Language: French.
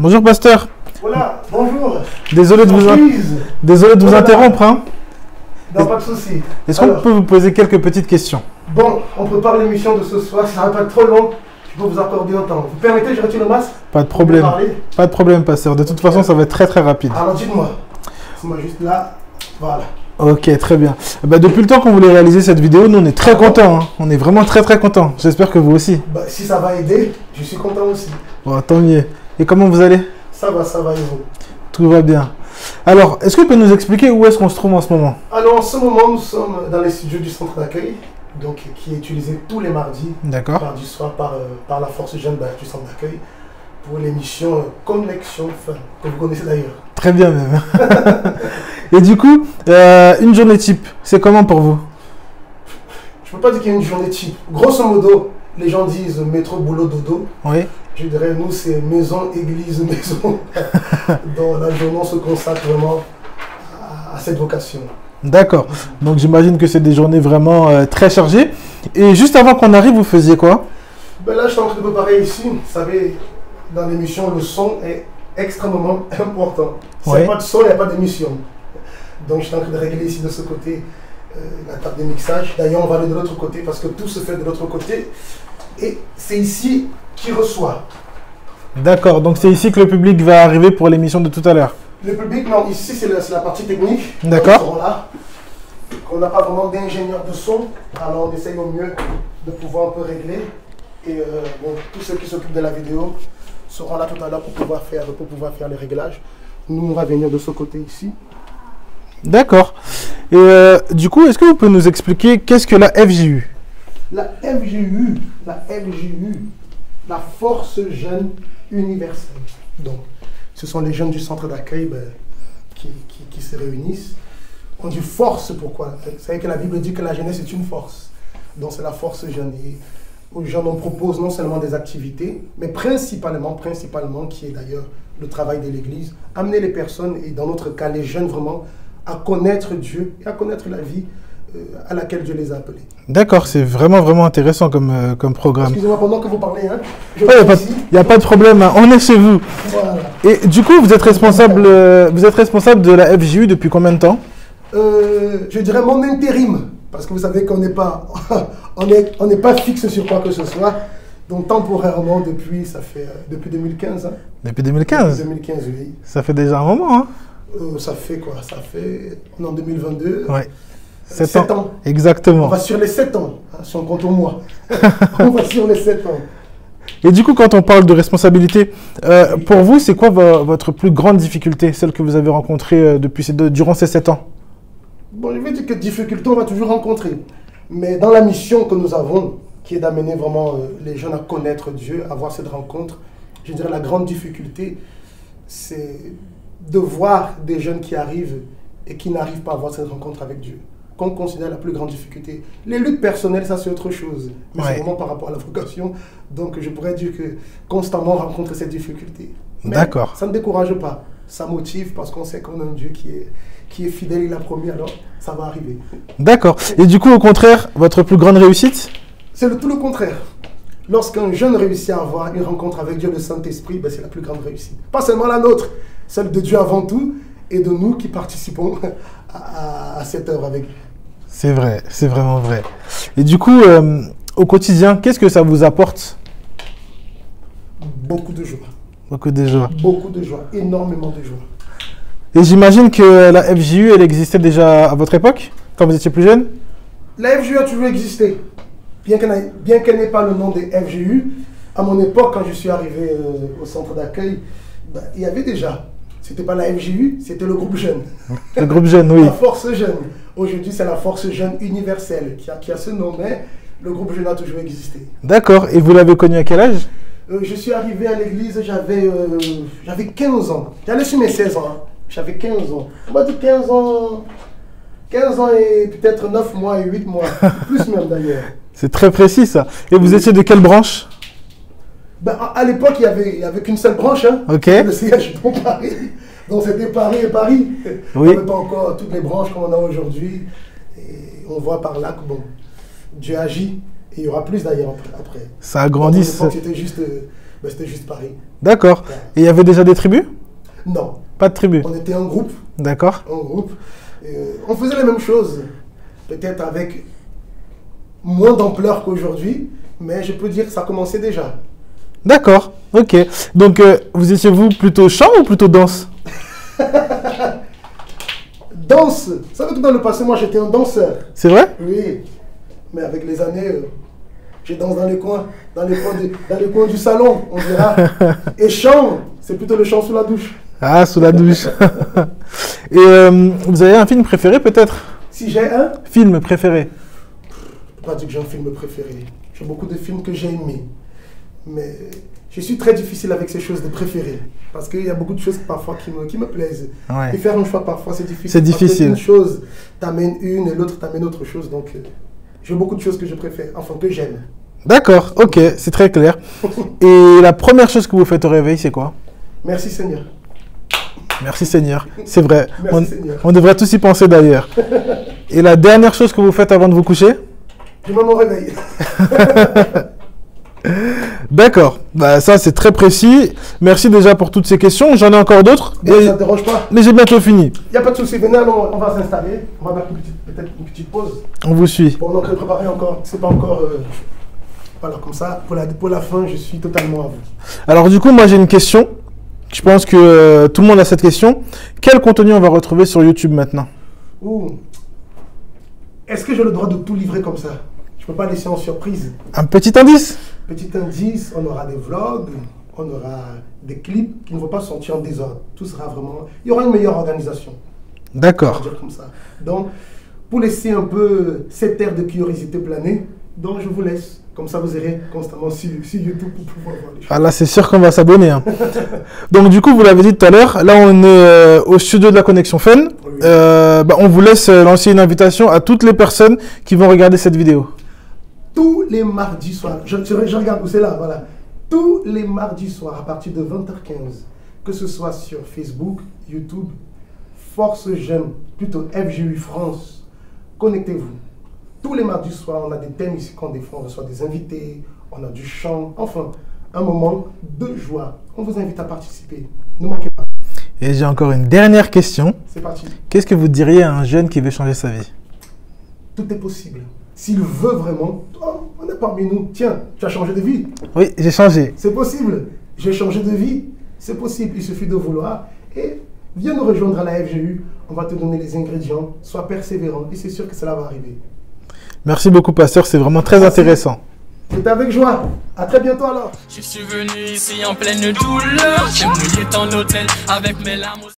Bonjour pasteur. Voilà, bonjour. Désolé de vous, in- désolé de vous Voilà. interrompre. hein. Non, pas de souci. Est-ce qu'on peut vous poser quelques petites questions? Bon, on prépare l'émission de ce soir, ça va pas être trop long. Je peux vous accorder un temps. Vous permettez, je retire le masque? Pas de problème. Pas de problème, pasteur. De toute façon, ça va être très très rapide. Alors dites-moi. Dites-moi juste là. Voilà. Ok, très bien. Bah, depuis le temps qu'on voulait réaliser cette vidéo, nous on est très contents. hein. On est vraiment très très contents. J'espère que vous aussi. Bah, si ça va aider, je suis content aussi. Bon, tant mieux. Et comment vous allez? Ça va, ça va, et vous? Tout va bien. Alors, est-ce que vous pouvez nous expliquer où est-ce qu'on se trouve en ce moment? Alors en ce moment, nous sommes dans les studios du centre d'accueil, donc qui est utilisé tous les mardis, D'accord. mardi soir par, euh, par la force jeune bah, du centre d'accueil pour l'émission euh, Connexion Fun, que vous connaissez d'ailleurs. Très bien même. Et du coup, euh, une journée type, c'est comment pour vous? Je peux pas dire qu'il y a une journée type. Grosso modo, les gens disent métro, boulot, dodo. Oui. Je dirais, nous, c'est maison, église, maison. Dans la journée, on se consacre vraiment à, cette vocation. D'accord. Donc j'imagine que c'est des journées vraiment euh, très chargées. Et juste avant qu'on arrive, vous faisiez quoi? Ben là, je suis en train de préparer ici. Vous savez, dans l'émission, le son est extrêmement important. S'il n'y a pas de son, il n'y a pas d'émission. Donc, je suis en train de régler ici de ce côté la table de mixage. D'ailleurs, on va aller de l'autre côté parce que tout se fait de l'autre côté. Et c'est ici qui reçoit. D'accord. Donc c'est ici que le public va arriver pour l'émission de tout à l'heure. Le public, non, ici c'est la, partie technique. D'accord. Là. On n'a pas vraiment d'ingénieur de son, alors on essaye au mieux de pouvoir un peu régler. Et euh, bon, tous ceux qui s'occupent de la vidéo seront là tout à l'heure pour pouvoir faire, pour pouvoir faire les réglages. Nous, on va venir de ce côté ici. D'accord. Et euh, du coup, est-ce que vous pouvez nous expliquer qu'est-ce que la FJU La FGU, la FGU, la Force Jeune Universelle. Donc, ce sont les jeunes du centre d'accueil ben, qui, qui- qui se réunissent. On dit force, pourquoi? Vous savez que la Bible dit que la jeunesse est une force. Donc, c'est la force jeune. Et aux jeunes, on propose non seulement des activités, mais principalement, principalement, qui est d'ailleurs le travail de l'Église, amener les personnes, et dans notre cas, les jeunes vraiment, à connaître Dieu et à connaître la vie euh, à laquelle Dieu les a appelés. D'accord, c'est vraiment vraiment intéressant comme, euh, comme programme. Excusez-moi pendant que vous parlez, hein. Il n'y a, pas- a de problème, hein. on est chez vous. Voilà. Et du coup, vous êtes responsable, euh, vous êtes responsable de la FJU depuis combien de temps? Je dirais mon intérim, parce que vous savez qu'on n'est pas, on est, on n'est pas fixe sur quoi que ce soit. Donc temporairement depuis, ça fait depuis 2015. hein. Depuis 2015. 2015, oui. Ça fait déjà un moment, hein Euh, ça fait quoi? Ça fait, on est en 2022. Ouais. Sept 7 ans. ans. On Exactement. va sur les 7 ans, hein, si on compte au mois. on va sur les 7 ans. Et du coup, quand on parle de responsabilité, euh, pour vous, c'est quoi vo- votre plus grande difficulté, celle que vous avez rencontrée euh, depuis ces deux, durant ces 7 ans? Bon, je vais dire que difficulté, on va toujours rencontrer. Mais dans la mission que nous avons, qui est d'amener vraiment euh, les jeunes à connaître Dieu, à avoir cette rencontre, je dirais la grande difficulté, c'est de voir des jeunes qui arrivent et qui n'arrivent pas à avoir cette rencontre avec Dieu. Qu'on considère la plus grande difficulté. Les luttes personnelles, ça c'est autre chose. Mais Ouais. c'est vraiment par rapport à la vocation. Donc je pourrais dire que constamment on rencontre cette difficulté. D'accord. Ça ne décourage pas. Ça motive parce qu'on sait qu'on a un Dieu qui est, qui est fidèle, il a promis, alors ça va arriver. D'accord. Et du coup, au contraire, votre plus grande réussite? C'est le tout le contraire. Lorsqu'un jeune réussit à avoir une rencontre avec Dieu, le Saint-Esprit, ben, c'est la plus grande réussite. Pas seulement la nôtre, celle de Dieu avant tout, et de nous qui participons à, à- à cette œuvre avec lui. C'est vrai, c'est vraiment vrai. Et du coup, euh, au quotidien, qu'est-ce que ça vous apporte? Beaucoup de joie. Beaucoup de joie. Beaucoup de joie. Énormément de joie. Et j'imagine que la FJU, elle existait déjà à votre époque, quand vous étiez plus jeune? La FGU a toujours existé. Bien qu'elle n'ait- pas le nom des FGU, à mon époque, quand je suis arrivé euh, au centre d'accueil, ben, il y avait déjà. C'était pas la FGU, c'était le groupe jeune. Le groupe jeune, oui. La force jeune. Aujourd'hui, c'est la force jeune universelle qui a, qui a ce nom, mais le groupe jeune a toujours existé. D'accord. Et vous l'avez connu à quel âge? Euh, je suis arrivé à l'église, j'avais euh, j'avais 15 ans. J'allais sur mes 16 ans. hein. J'avais 15 ans. On dire 15 ans. 15 ans et peut-être 9 mois et 8 mois. Plus même d'ailleurs. C'est très précis ça. Et vous étiez de quelle branche Ben, à l'époque, il n'y avait, il y avait qu'une seule branche. Hein, Ok. Le siège pour Paris. Donc c'était Paris et Paris. Oui. On n'avait pas encore toutes les branches qu'on a aujourd'hui. Et on voit par là que bon, Dieu agit. Et il y aura plus d'ailleurs après-. Ça a grandi. C'était juste euh, ben, juste Paris. D'accord. Et il y avait déjà des tribus Non, Pas de tribus. on était un groupe, D'accord. un groupe. Euh, on faisait les mêmes choses, peut-être avec moins d'ampleur qu'aujourd'hui, mais je peux dire que ça commençait déjà. D'accord. Ok. Donc, euh, vous étiez vous plutôt chant ou plutôt danse? Danse, vous savez que dans le passé, moi j'étais un danseur. C'est vrai? Oui, mais avec les années, euh, je danse dans les coins, dans les coins, du- dans les coins du salon, on dira. Et chant, c'est plutôt le chant sous la douche. Ah, sous la douche. Et euh, vous avez un film préféré peut-être? Si j'ai un, Film préféré peux pas dire que j'ai un film préféré. J'ai beaucoup de films que j'ai aimés. Mais je suis très difficile avec ces choses de préférées. Parce qu'il y a beaucoup de choses parfois qui me, qui me plaisent. Ouais. Et faire un choix parfois, c'est difficile. C'est Parce que difficile. Une chose t'amène une et l'autre t'amène autre chose. Donc, euh, j'ai beaucoup de choses que je préfère, enfin que j'aime. D'accord, ok, c'est très clair. Et la première chose que vous faites au réveil, c'est quoi? Merci Seigneur. Merci Seigneur, c'est vrai. Merci on, Seigneur. on devrait tous y penser d'ailleurs. Et la dernière chose que vous faites avant de vous coucher? Je me réveille. D'accord, bah, ça c'est très précis. Merci déjà pour toutes ces questions. J'en ai encore d'autres, Bien, et- ça ne dérange pas. mais j'ai bientôt fini. Il n'y a pas de souci. Venez, on va s'installer. On va petite- peut-être une petite pause. On vous suit. Pour donc préparer encore. C'est pas encore. euh, voilà, comme ça. Pour la, pour la fin, je suis totalement à vous. Alors du coup, moi j'ai une question. Je pense que euh, tout le monde a cette question. Quel contenu on va retrouver sur YouTube maintenant? Est-ce que j'ai le droit de tout livrer comme ça? Ne peux pas laisser en surprise. Un petit indice Petit indice, on aura des vlogs, on aura des clips qui ne vont pas sortir en désordre. Tout sera vraiment. Il y aura une meilleure organisation. D'accord. dire comme ça. Donc, pour laisser un peu cette air de curiosité planer, donc je vous laisse. Comme ça, vous irez constamment sur, sur YouTube pour pouvoir voir les choses. Ah là, c'est sûr qu'on va s'abonner. hein. Donc du coup, vous l'avez dit tout à l'heure, là on est euh, au studio de la Connexion Fun. Oui. Euh, bah, on vous laisse euh, lancer une invitation à toutes les personnes qui vont regarder cette vidéo. Tous les mardis soirs, je, regarde où c'est là, voilà. Tous les mardis soirs à partir de 20h15, que ce soit sur Facebook, YouTube, Force Jeune, plutôt FGU France, connectez-vous. Tous les mardis soirs, on a des thèmes ici qu'on défend, on reçoit des invités, on a du chant, enfin, un moment de joie. On vous invite à participer. Ne manquez pas. Et j'ai encore une dernière question. C'est parti. Qu'est-ce que vous diriez à un jeune qui veut changer sa vie? Tout est possible. S'il veut vraiment, oh, on est parmi nous. Tiens, tu as changé de vie. Oui, j'ai changé. C'est possible. J'ai changé de vie. C'est possible. Il suffit de vouloir. Et viens nous rejoindre à la FGU. On va te donner les ingrédients. Sois persévérant. Et c'est sûr que cela va arriver. Merci beaucoup, pasteur. C'est vraiment très Merci. intéressant. C'est avec joie. À très bientôt alors. Je suis venu ici en pleine douleur. J'ai mouillé ton hôtel avec mes larmes.